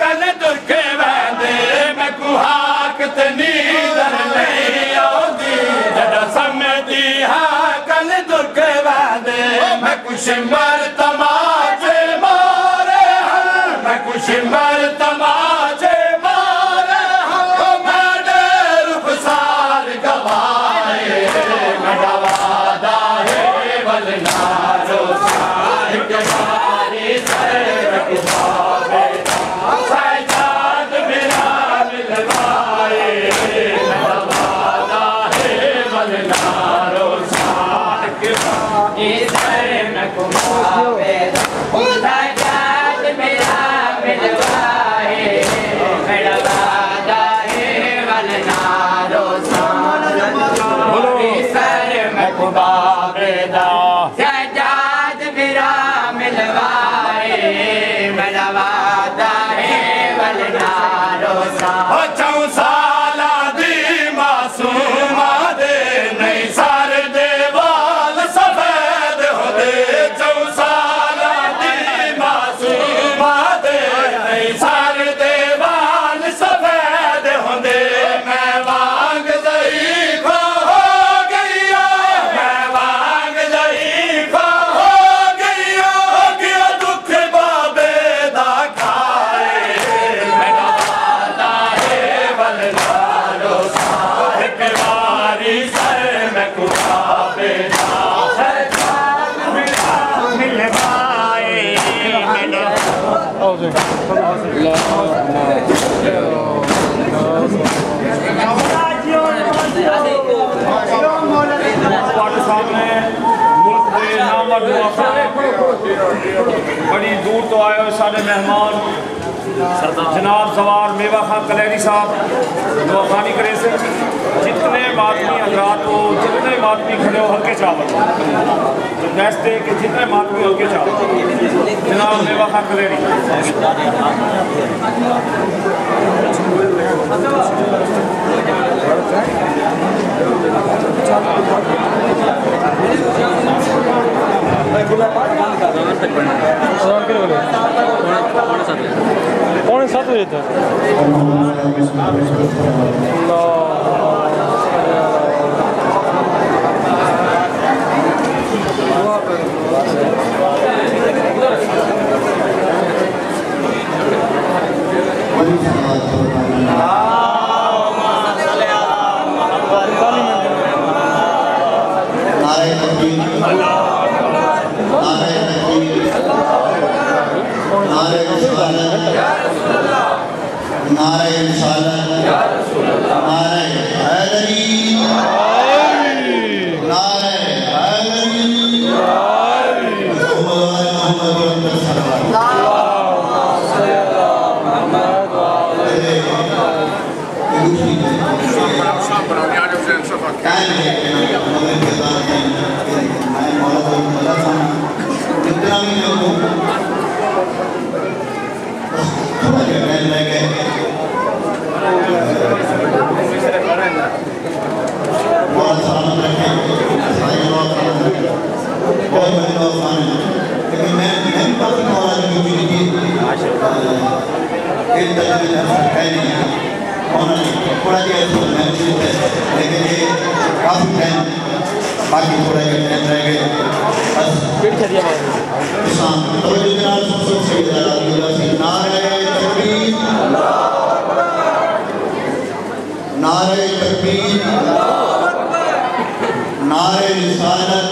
कल दुर्गे वारे कुती हा कल बड़ी दूर तो आए हो सारे मेहमान। जनाब सवार मेवा खान कलहरी साहब दुआखानी करे से। जितने मातमी हजरात हो, जितने मातमी खड़े हो, हल्के चावल तो बेस्ट है कि जितने मातमी हल्के चावल जनाब मेवा खान कलहरी पौने सात बजे तक Ah! public moral utility uh, in the level of training only. थोड़ा जो है तो महसूस है लेकिन ये काफ़ी टाइम बाकी थोड़ा जो टाइम रह गए बस किसान तो जो मेरा सबसे सही ज़्यादा यूनिवर्सिटी नारे तकबीर नारे तकबीर नारे रिसालत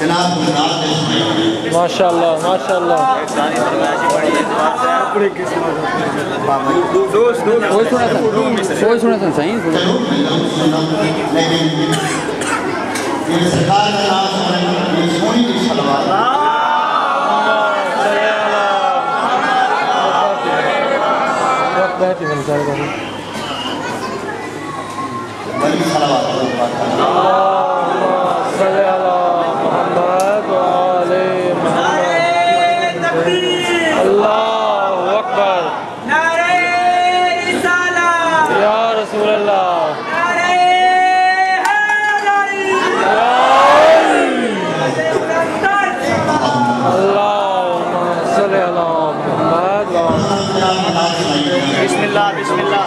जनाब गुजरात माशाल्लाह माशाल्लाह। सुना था। सही ये बिस्मिल्लाह बिस्मिल्लाह।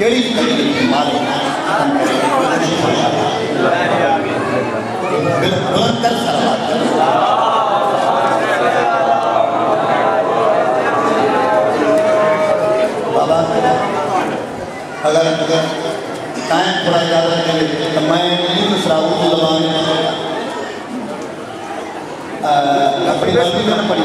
केड़ी? बुलंद कर सलवार कर अगर अगर टाइम थोड़ा ज़्यादा करे तो मैं इन शराबों को लगाने अपनी गलती में पड़ी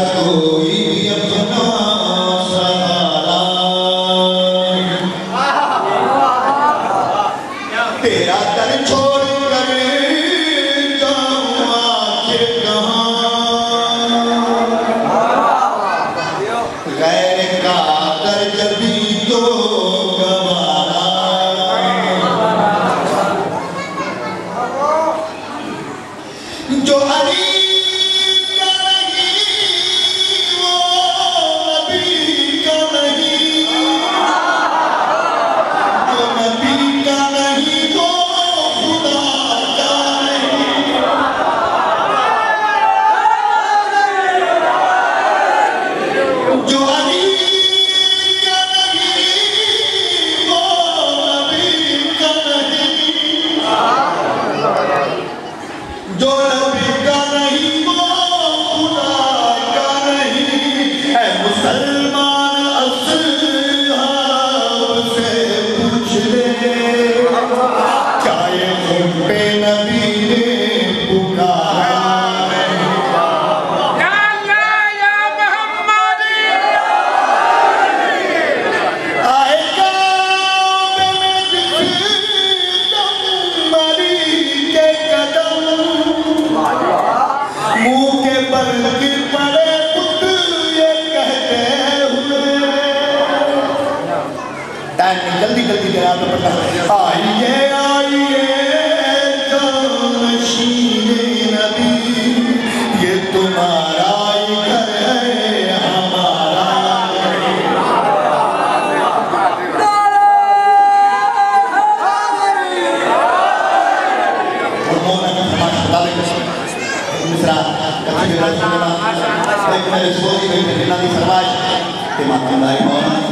Oh. pena Rahmatullahi wa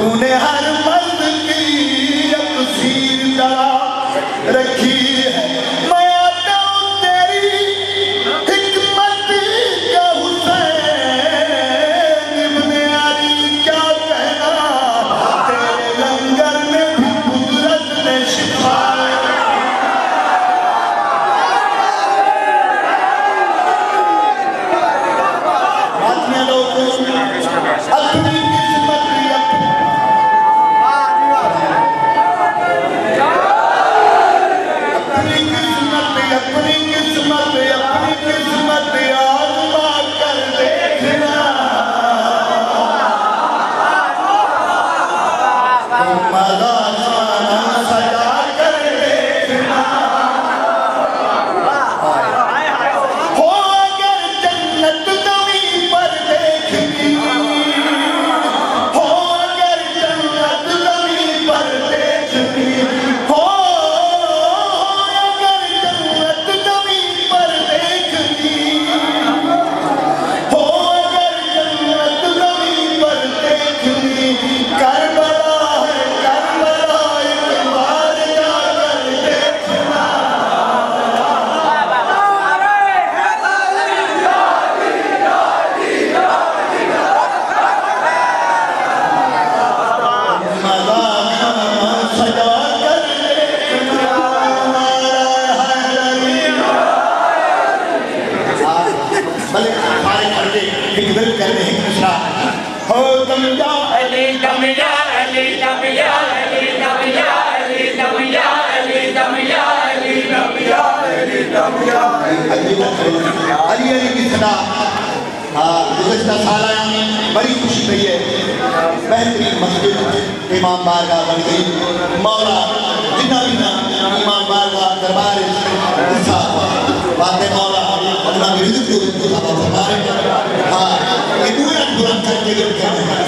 हर मर्द की थी रखी 哦，我的。हो तुम जा अली दम या अली दम या अली दम या अली दम या अली दम या अली दम या अली दम या अली दम या अली दम या अली की सदा गुजशत साल आया हमें बड़ी खुशी रही है। बेहतरीन मस्जिद इमाम बारगाह बन गई। मौला जिन्ना बिना इमाम बारगाह दरबार हिस्सा बातें मौला अपना विरुद्ध हाँ। को kurang kaget kan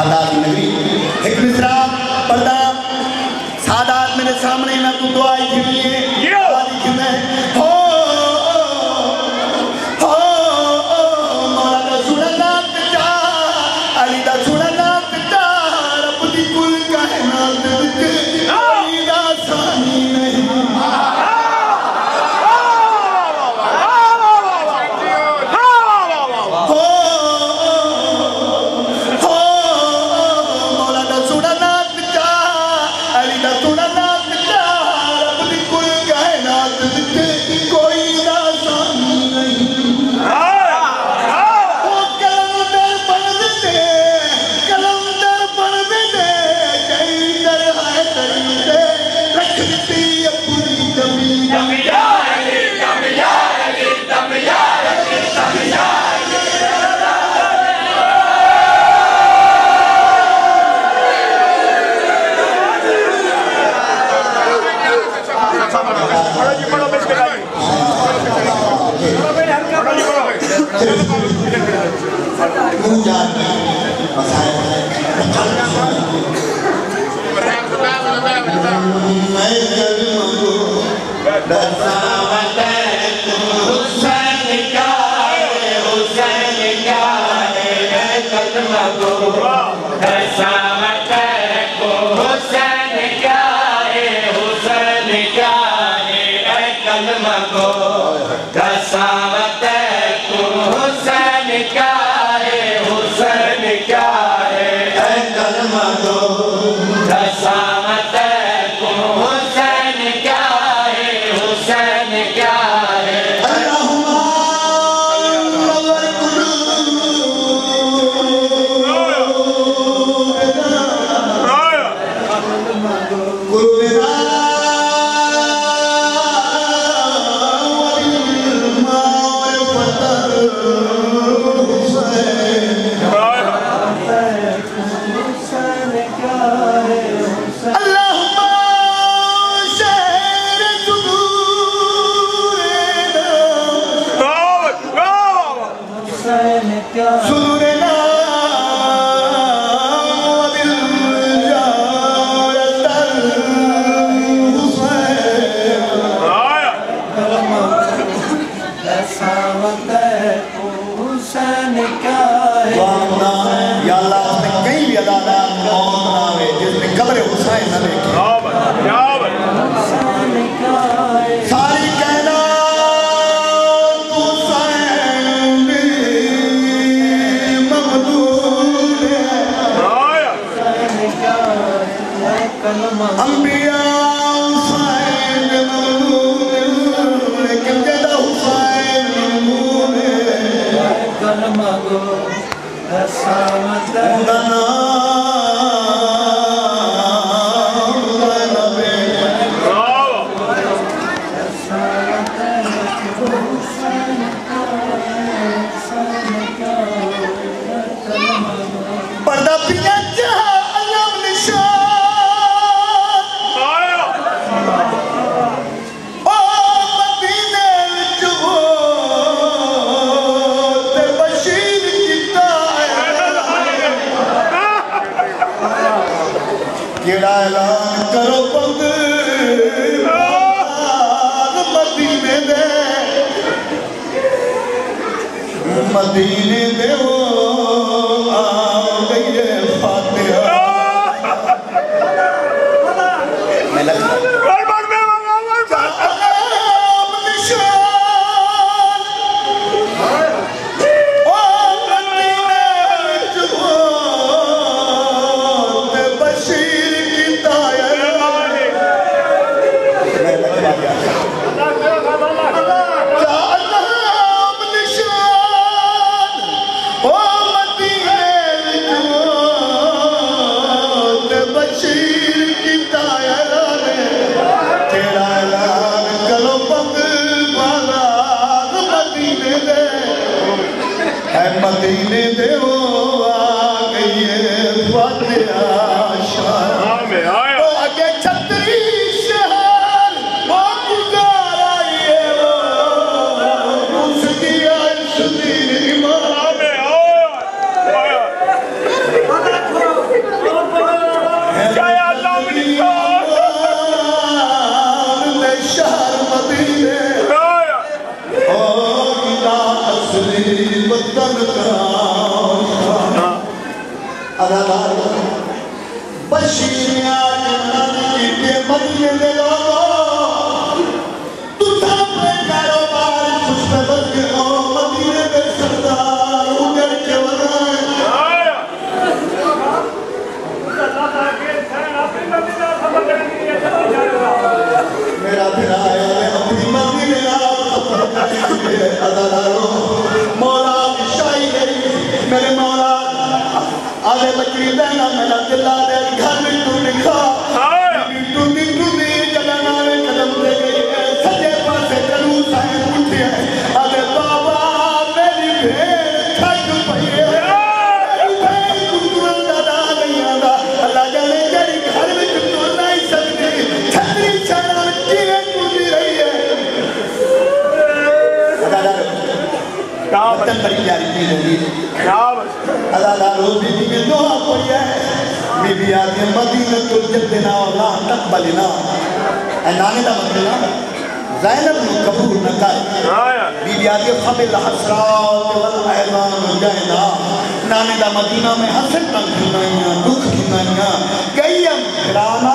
सादात नगरी हिक मिसरा पर्दा सादात मेरे सामने ना तू दुआ ही थी đợt xa मेरे मौला आले बकरी बहना मेरा दिला दे घर में तू लिखा भी होगी अल्लाह रोज बीबी में दुआ पड़ी है बीबी आती है मदीने तुल जब देना और ना तक बलिना नाने का मतलब जैनब ने कबूल न कर बीबी आती है फबिल हसरात वल ऐलान जैना नाने का मदीना में हसरत तंग दुख दुख गई हम घराना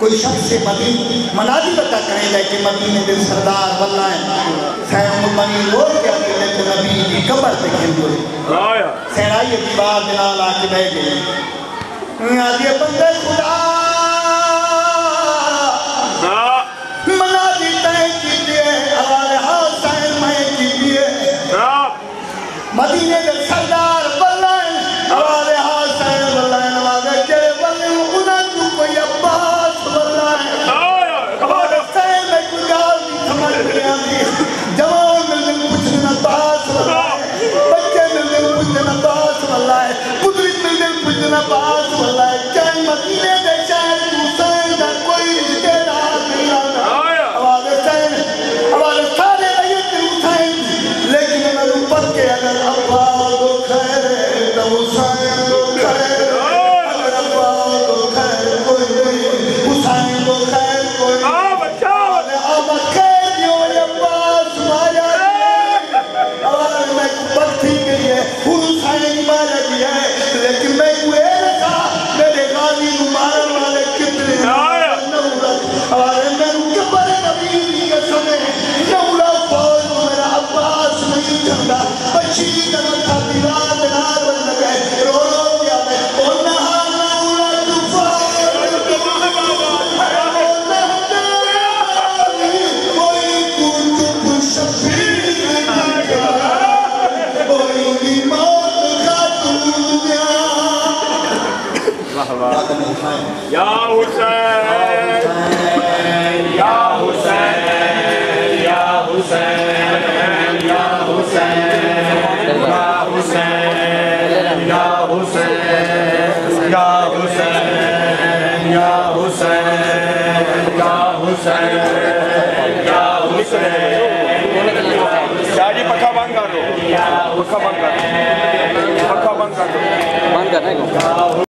कोई शख्स से बदी मनाजी पता करेगा कि मदीने के सरदार बल्ला है। सैम बनी लोग क्या कहते थे नबी की कब्र से खेल दो सहराई दीवार के नाल आके बह गए। आदि बंदे तो खुदा